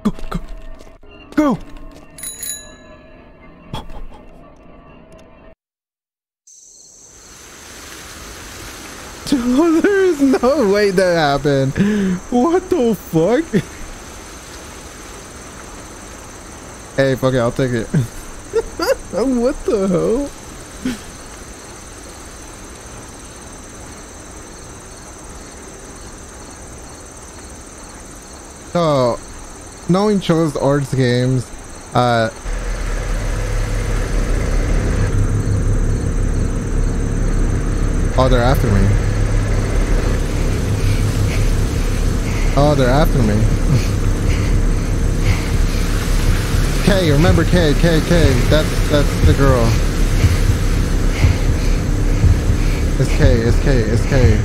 Go, go, go. there is no way that happened. What the fuck? Hey, fuck it, I'll take it. what the hell? Knowing Chilla's Arts games, uh, Oh, they're after me. Oh, they're after me. K, remember K, K, K. That's that's the girl. It's K, it's K, it's K.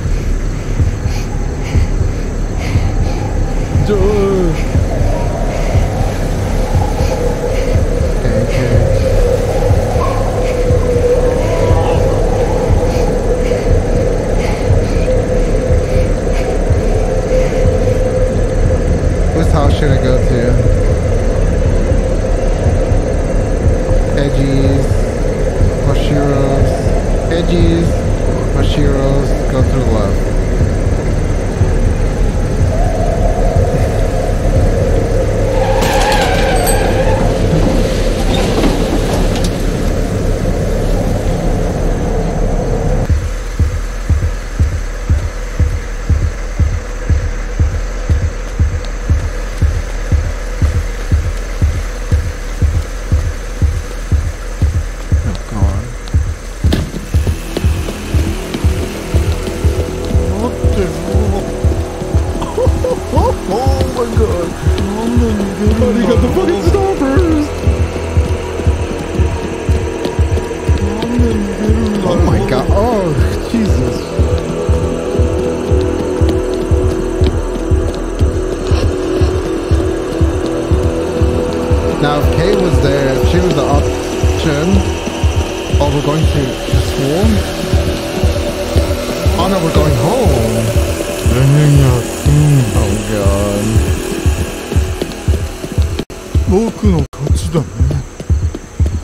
僕の勝ちだね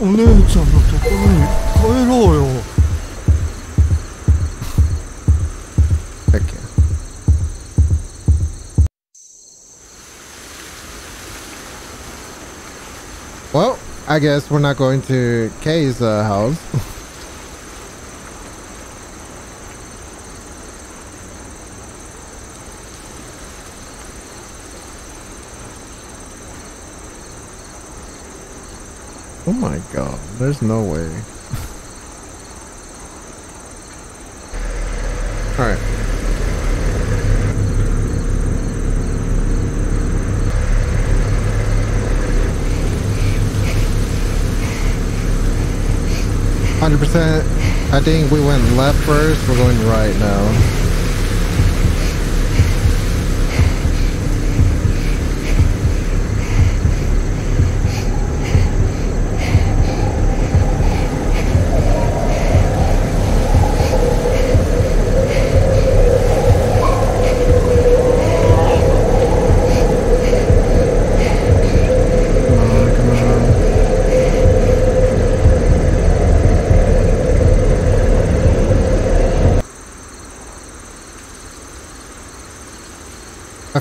お姉ちゃんのところに帰ろうよ Okay. Well, I guess we're not going to Kay's uh, house. oh my god, there's no way. Alright. Hundred percent. I think we went left first. We're going right now.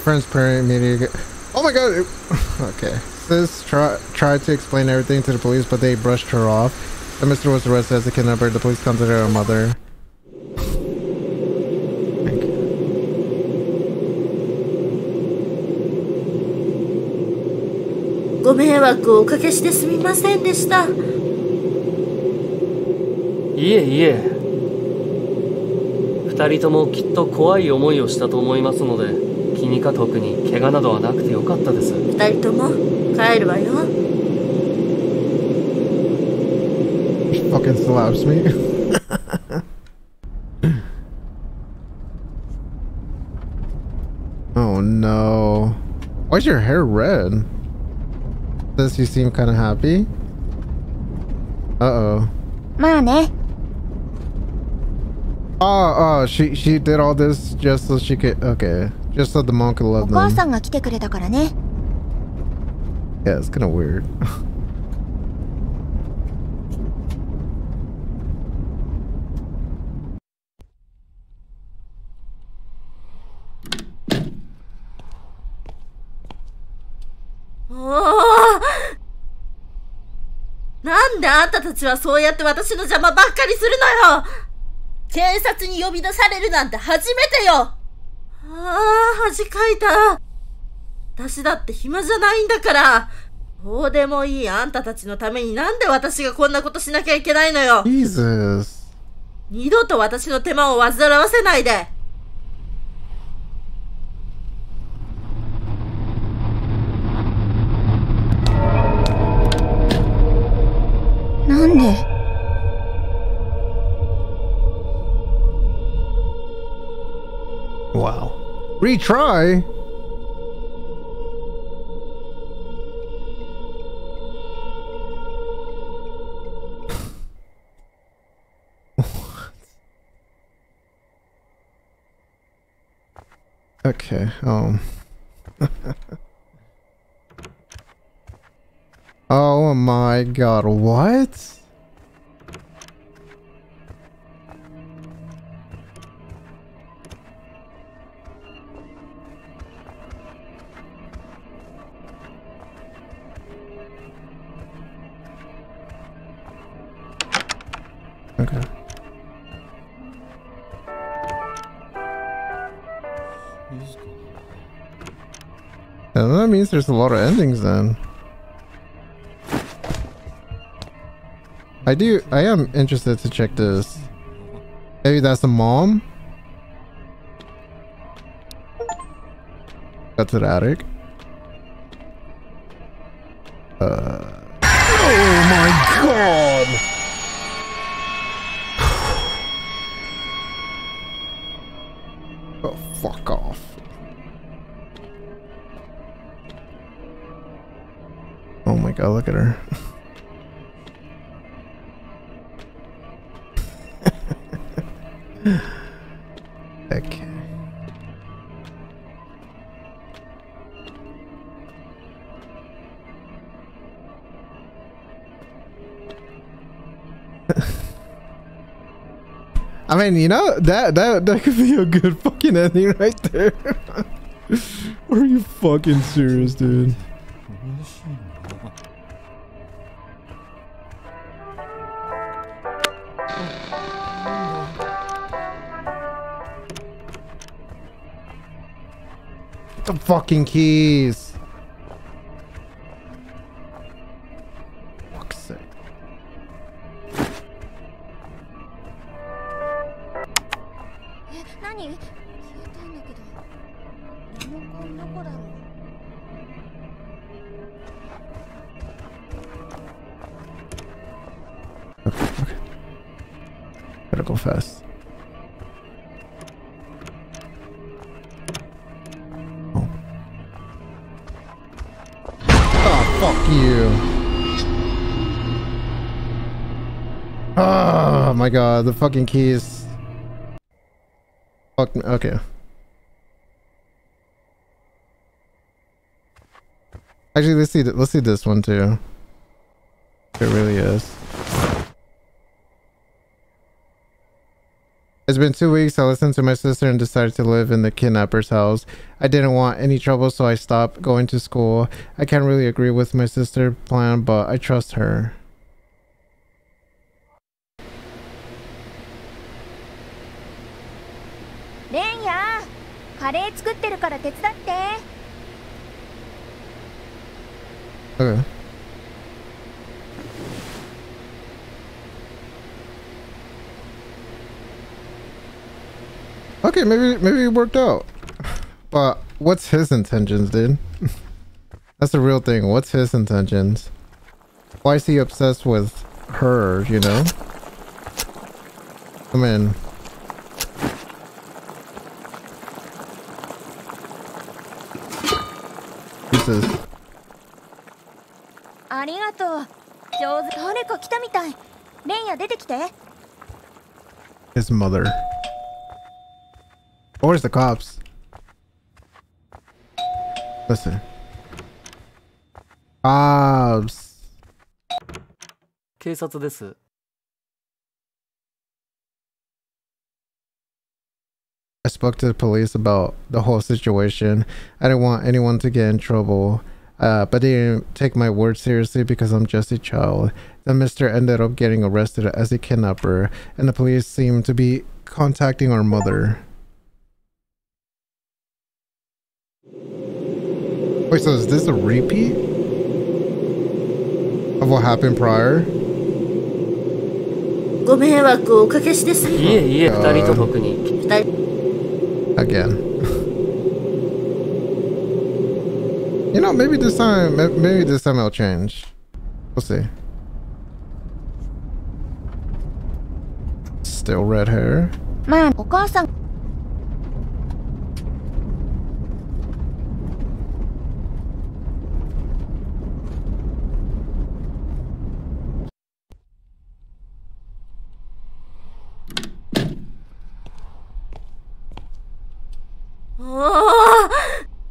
Friend's meeting. Oh my god! Okay. Sis try, tried to explain everything to the police, but they brushed her off. The mister was arrested as a kidnapper. The police contacted her mother. ご迷惑をおかけしてすみませんでしたいえいえ二人ともきっと怖い思いをしたと思いますので君か特に怪我などはなくてよかったです二人とも帰るわよ She fucking slaps me. oh no. Why's your hair red? Does you seem kind of happy? Uh-oh. まあね Oh, oh, she she did all this just so she could okay. Just the monk love them. お母さんが来てくれたからね。Yeah, it's kind of weird. oh! なんであんたたちはそうやって私の邪魔ばっかりするのよ警察に呼び出されるなんて初めてよああ、恥かいた。私だって暇じゃないんだから。どうでもいいあんたたちのためになんで私がこんなことしなきゃいけないのよ。Jesus. 二度と私の手間を煩わせないで。Retry? okay, um. oh my god, what? And that means there's a lot of endings then. I do, I am interested to check this. Maybe that's the mom? That's the attic. I mean, you know, that that that could be a good fucking ending right there. Are you fucking serious, dude? The fucking keys. Oh the fucking keys. Fuck me. Okay. Actually, let's see. Let's see this one too. It really is. It's been two weeks. I listened to my sister and decided to live in the kidnapper's house. I didn't want any trouble, so I stopped going to school. I can't really agree with my sister's plan, but I trust her. カレー作ってるから手伝って Okay. Okay, maybe maybe it worked out. But what's his intentions, dude? That's the real thing. What's his intentions? Why is he obsessed with her, you know? I mean, Jesus. ありがとう上手誰か来たみたいレンヤ出てきて His mother. Where's the cops? Listen. Cops. 警察です。I spoke to the police about the whole situation. I didn't want anyone to get in trouble. uh, but they didn't take my word seriously because I'm just a child. The mister ended up getting arrested as a kidnapper, and the police seem to be contacting our mother. Wait, so is this a repeat of what happened prior? ご迷惑をおかけしてすいえいえ二人と特に二人 Again. you know, maybe this time, maybe this time it'll change. We'll see. Still red hair. ま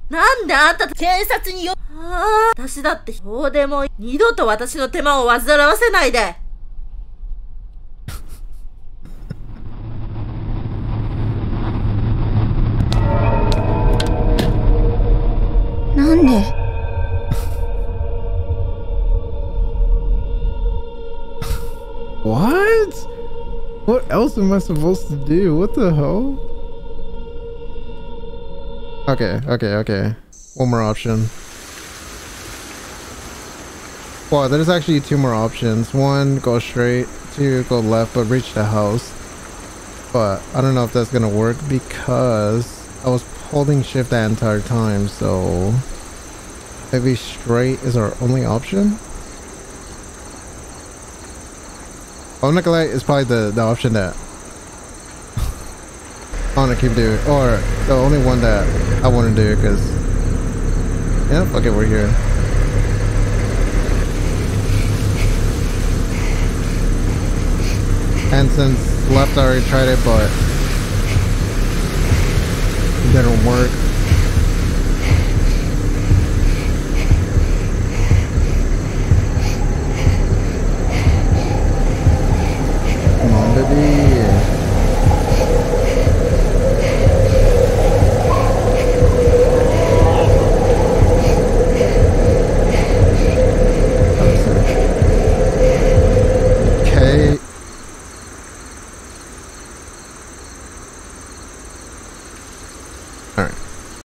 なんであんた警察によ、あー私だってそうでもいい二度と私の手間を煩わせないで。なんで？What? What else am I supposed to do? What the hell? Okay, okay, okay. One more option. Wow, there's actually two more options. One, go straight. Two, go left, but reach the house. But I don't know if that's gonna work because I was holding shift that entire time, so maybe straight is our only option. Oh, Nikolai is probably the, the option that I want to keep doing, or the only one that I want to do, because, yeah, fuck it, we're here. And since left, I already tried it, but it didn't work.